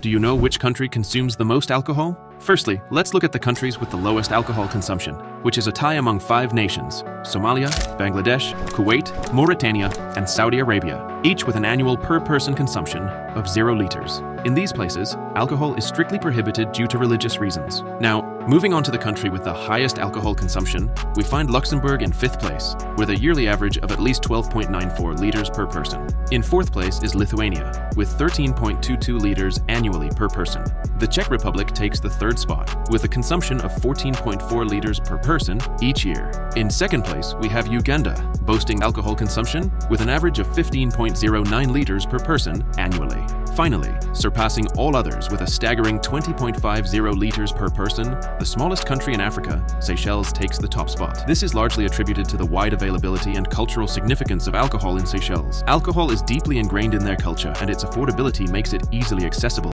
Do you know which country consumes the most alcohol? Firstly, let's look at the countries with the lowest alcohol consumption, which is a tie among five nations Somalia, Bangladesh, Kuwait, Mauritania, and Saudi Arabia, each with an annual per person consumption of zero liters. In these places, alcohol is strictly prohibited due to religious reasons. Now, moving on to the country with the highest alcohol consumption, we find Luxembourg in fifth place, with a yearly average of at least 12.94 liters per person. In fourth place is Lithuania, with 13.22 liters annually per person. The Czech Republic takes the third spot, with a consumption of 14.4 liters per person each year. In second place, we have Uganda, boasting alcohol consumption with an average of 15.09 liters per person annually. Finally, surpassing all others with a staggering 20.50 liters per person, the smallest country in Africa, Seychelles takes the top spot. This is largely attributed to the wide availability and cultural significance of alcohol in Seychelles. Alcohol is deeply ingrained in their culture, and its affordability makes it easily accessible